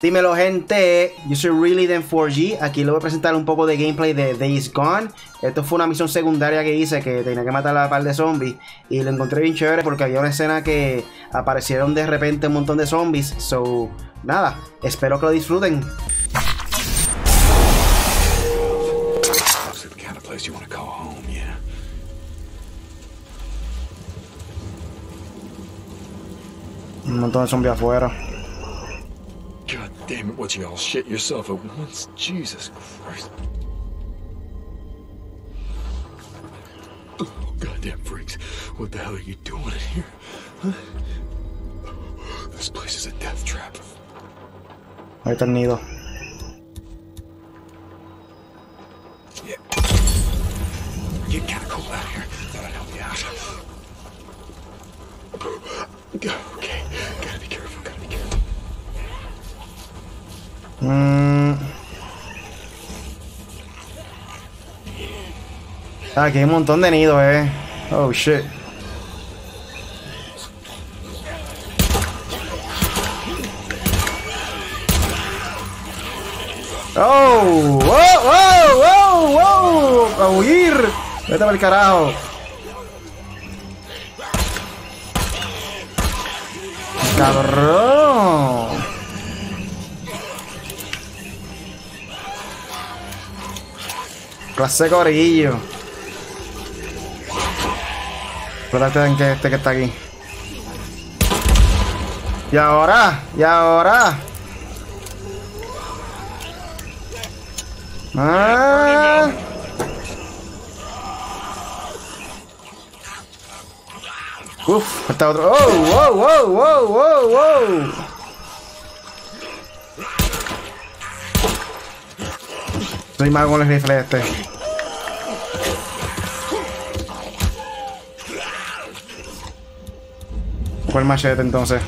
Dímelo gente, yo soy Really 4G, aquí les voy a presentar un poco de gameplay de Days Gone. Esto fue una misión secundaria que hice que tenía que matar a la par de zombies. Y lo encontré bien chévere porque había una escena que aparecieron de repente un montón de zombies. So, nada, espero que lo disfruten. Un montón de zombies afuera damn it, what you all shit yourself at once? Jesus Christ. Oh, goddamn freaks. What the hell are you doing in here? Huh? This place is a death trap. Ahí está el nido. Yeah. You gotta cool out here. That'll help you out. Okay. Gotta be careful, gotta be Mm. Aquí hay un montón de nidos, eh. Oh shit. ¡Oh! ¡Wow! ¡Wow! ¡Wow! ¡Wow! ¡A huir! Vete para el carajo. ¡Cabrón! Clase corillo. Espérate en que este que está aquí. Y ahora, y ahora. Ah. Uf, está otro. Oh, wow, wow, wow, wow, wow. Soy mago con el rifle este. Fue el machete entonces.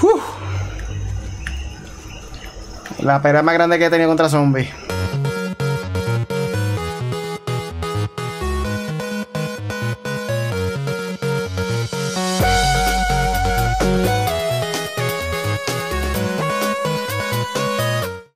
Uf. La pelea más grande que he tenido contra zombies.